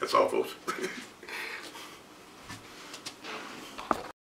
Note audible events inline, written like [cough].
That's all, folks. [laughs]